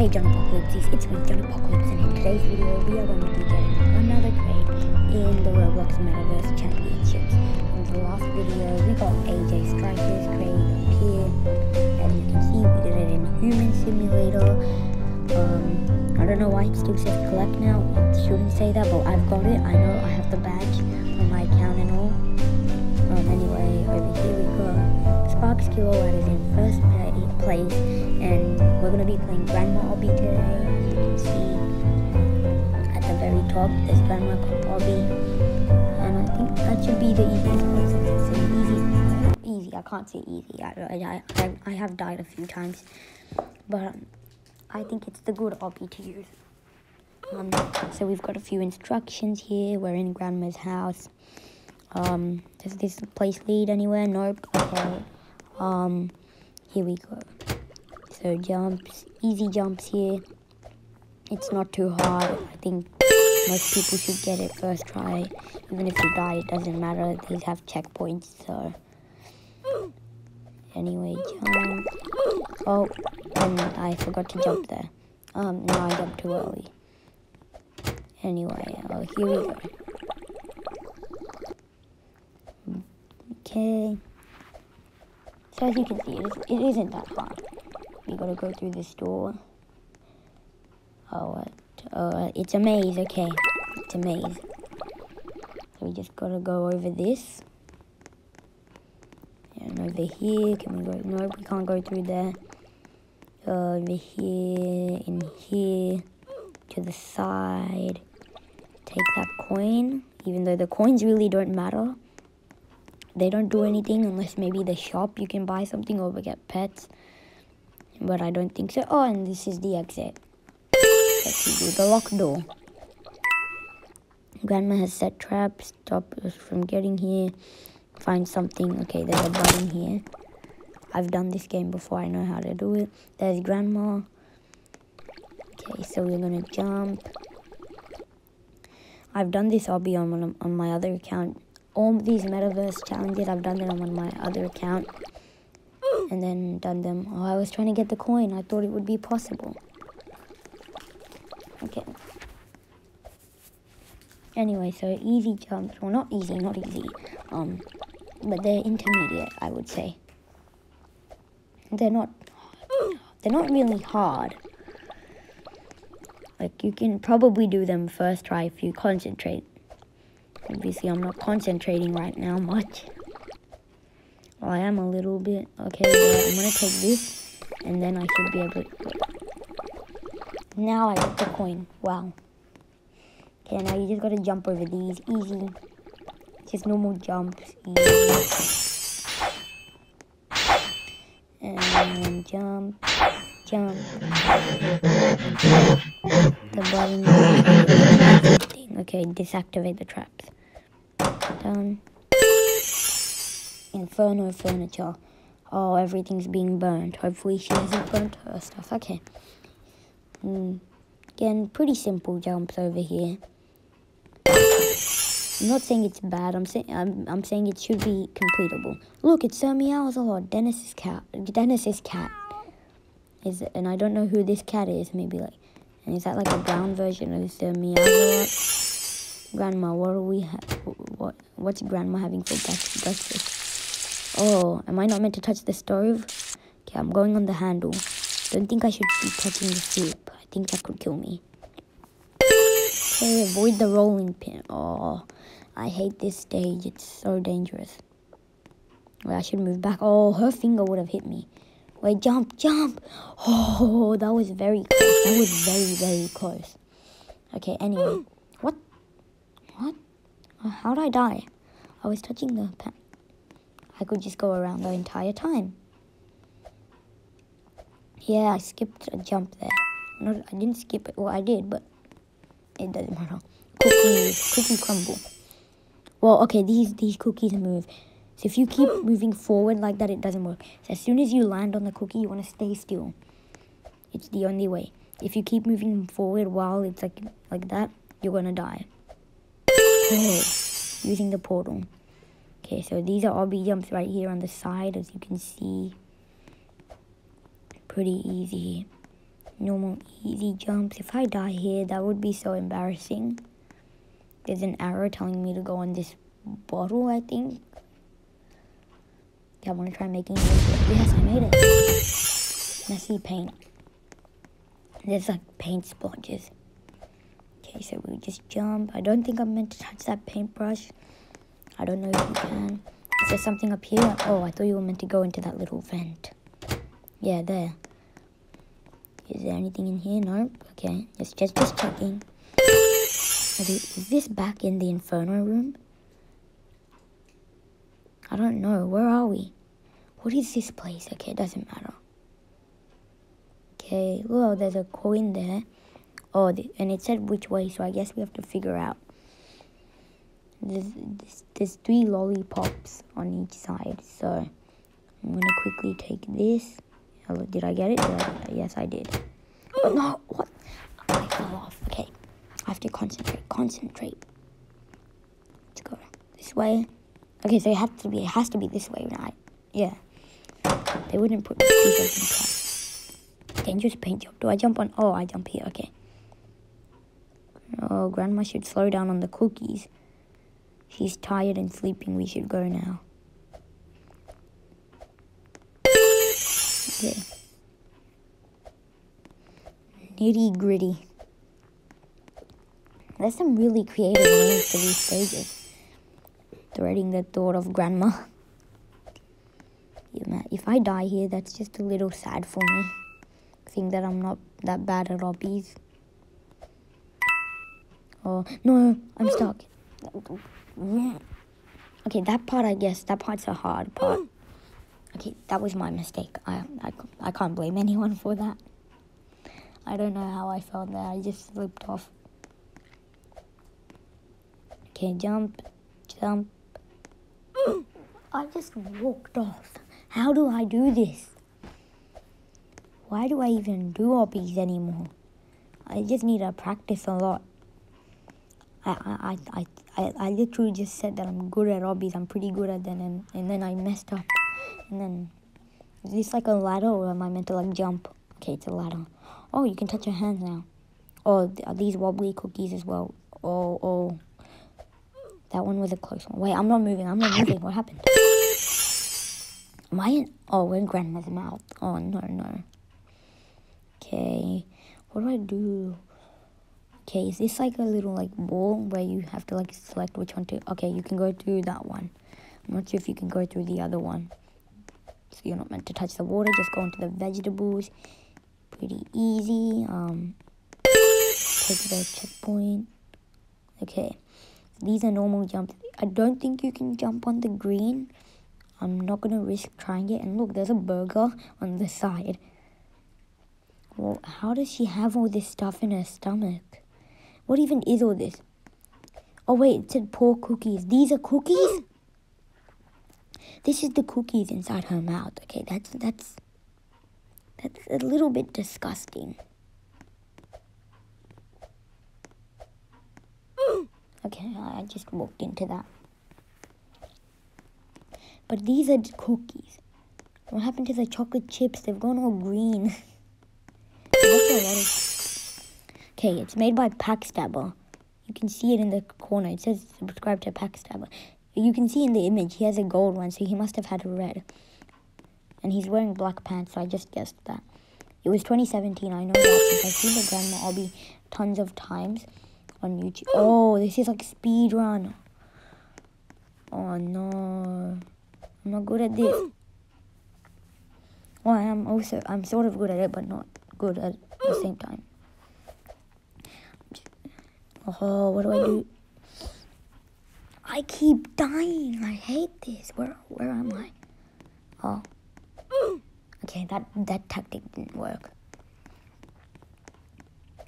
Hey John Apocalypse, it's me John Apocalypse and in today's video we are going to be getting another grade in the Roblox Metaverse Championships. In the last video we got AJ Striker's grade up here and you can see we did it in Human Simulator. Um, I don't know why it still says collect now, it shouldn't say that but I've got it, I know I have the badge on my account and all. Um, anyway, over here we got Sparks Kilowatt is in first place playing Grandma Obby today. You can see at the very top, there's Grandma Obby. And I think that should be the easiest place. It's an easy, easy. I can't say easy. I, I, I, have died a few times. But um, I think it's the good obby to use. Um, so we've got a few instructions here. We're in Grandma's house. Um, does this place lead anywhere? Nope. Okay. Um, here we go. So jumps, easy jumps here. It's not too hard. I think most people should get it first try. Even if you die, it doesn't matter. These have checkpoints, so. Anyway, jump. Oh, and I forgot to jump there. Um, no, I jumped too early. Anyway, oh, here we go. Okay. So as you can see, it, is, it isn't that hard. We gotta go through this door. Oh, what? Uh, it's a maze, okay. It's a maze. So we just gotta go over this. And over here, can we go? No, we can't go through there. Over here, in here, to the side. Take that coin, even though the coins really don't matter they don't do anything unless maybe the shop you can buy something or get pets. But I don't think so. Oh, and this is the exit. Let's do the locked door. Grandma has set traps, stop us from getting here. Find something. Okay, there's a button here. I've done this game before, I know how to do it. There's Grandma. Okay, so we're gonna jump. I've done this obby on, on my other account all these metaverse challenges i've done them on my other account and then done them. Oh i was trying to get the coin. I thought it would be possible. Okay. Anyway so easy jumps. Well not easy not easy. Um but they're intermediate i would say. They're not they're not really hard. Like you can probably do them first try if you concentrate. Obviously, I'm not concentrating right now much. Well, I am a little bit. Okay, I'm going to take this, and then I should be able to... Now I got the coin. Wow. Okay, now you just got to jump over these. Easy. Just normal jumps. Easy. And jump. Jump. The button. Okay, deactivate the traps. Done. Inferno furniture. Oh, everything's being burned. Hopefully she hasn't burnt her stuff. Okay. Mm. Again, pretty simple jumps over here. I'm not saying it's bad. I'm saying I'm, I'm saying it should be completable. Look, it's Sir Meow's Dennis's cat. Dennis's cat. Is and I don't know who this cat is. Maybe like, and is that like a brown version of Sir Meow? Grandma, what are we what what's grandma having for breakfast? Oh, am I not meant to touch the stove? Okay, I'm going on the handle. Don't think I should be touching the soup. I think that could kill me. Okay, avoid the rolling pin. Oh, I hate this stage. It's so dangerous. Wait, I should move back. Oh, her finger would have hit me. Wait, jump, jump. Oh, that was very close. That was very, very close. Okay, anyway. What what? Uh, how'd I die? I was touching the pen. I could just go around the entire time. Yeah, I skipped a jump there. No, I didn't skip it. Well, I did, but it doesn't matter. Cookies, cookie crumble. Well, okay, these these cookies move. So if you keep moving forward like that, it doesn't work. So as soon as you land on the cookie, you want to stay still. It's the only way. If you keep moving forward while it's like like that, you're gonna die. Oh, using the portal. Okay, so these are obby jumps right here on the side, as you can see. Pretty easy. normal easy jumps. If I die here, that would be so embarrassing. There's an arrow telling me to go on this bottle, I think. Yeah, I want to try making it. Yes, I made it. Messy paint. There's like paint splotches. Okay, so we just jump. I don't think I'm meant to touch that paintbrush. I don't know if you can. Is there something up here? Oh, I thought you were meant to go into that little vent. Yeah, there. Is there anything in here? No. Okay, just just just checking. Is this back in the inferno room? I don't know. Where are we? What is this place? Okay, it doesn't matter. Okay, well, there's a coin there. Oh, and it said which way, so I guess we have to figure out. There's, there's, three lollipops on each side, so I'm gonna quickly take this. Did I get it? I yes, I did. But no, what? I fell off. Okay, I have to concentrate. Concentrate. Let's go this way. Okay, so it has to be. It has to be this way, right? Yeah. They wouldn't put people in Dangerous paint job. Do I jump on? Oh, I jump here. Okay. Oh, Grandma should slow down on the cookies. She's tired and sleeping. We should go now. Okay. Nitty gritty. There's some really creative names for these stages. Threading the thought of Grandma. If I die here, that's just a little sad for me. Think that I'm not that bad at obbies. Oh, no, I'm stuck. Okay, that part, I guess, that part's a hard part. Okay, that was my mistake. I, I, I can't blame anyone for that. I don't know how I felt there. I just slipped off. Okay, jump, jump. I just walked off. How do I do this? Why do I even do obbies anymore? I just need to practice a lot. I, I, I, I, I literally just said that I'm good at obbies. I'm pretty good at them, and, and then I messed up. And then, is this like a ladder, or am I meant to like jump? Okay, it's a ladder. Oh, you can touch your hands now. Oh, are these wobbly cookies as well? Oh, oh. That one was a close one. Wait, I'm not moving. I'm not moving. What happened? Am I in? Oh, we're in Grandma's mouth. Oh, no, no. Okay. What do I do? Okay, is this like a little like ball where you have to like select which one to... Okay, you can go through that one. I'm not sure if you can go through the other one. So you're not meant to touch the water, just go into the vegetables. Pretty easy. Um, take the checkpoint. Okay, these are normal jumps. I don't think you can jump on the green. I'm not gonna risk trying it. And look, there's a burger on the side. Well, how does she have all this stuff in her stomach? What even is all this? Oh wait, it said poor cookies. These are cookies? This is the cookies inside her mouth. Okay, that's that's that's a little bit disgusting. Okay, I just walked into that. But these are cookies. What happened to the chocolate chips? They've gone all green. Okay, it's made by Packstabber. You can see it in the corner. It says subscribe to Packstabber. You can see in the image he has a gold one, so he must have had a red. And he's wearing black pants, so I just guessed that. It was 2017, I know that since I've seen the Grandma Obby tons of times on YouTube. Oh, this is like speed run. Oh no. I'm not good at this. Well, I am also, I'm sort of good at it, but not good at the same time. Oh, what do I do? I keep dying. I hate this. Where where am I? Oh. Okay, that that tactic didn't work.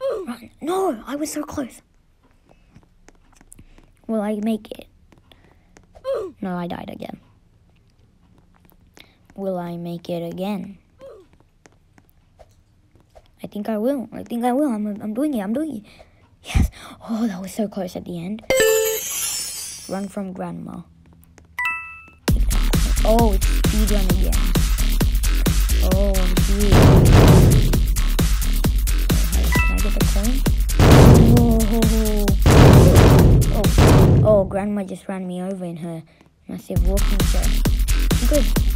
Run. No, I was so close. Will I make it? No, I died again. Will I make it again? I think I will. I think I will. I'm, I'm doing it. I'm doing it. Oh, that was so close at the end. Run from grandma. Oh, it's speedrun again. Oh. oh can I get the coin? Oh, oh, oh. oh, grandma just ran me over in her massive walking chair. Good.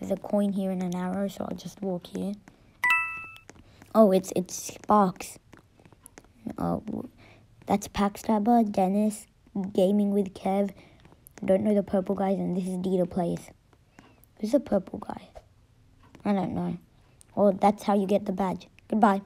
There's a coin here and an arrow, so I'll just walk here. Oh, it's it's Sparks. Oh, that's Packstabber, Dennis, Gaming with Kev. I don't know the purple guys, and this is Deeter Plays. Who's the purple guy? I don't know. Well, that's how you get the badge. Goodbye.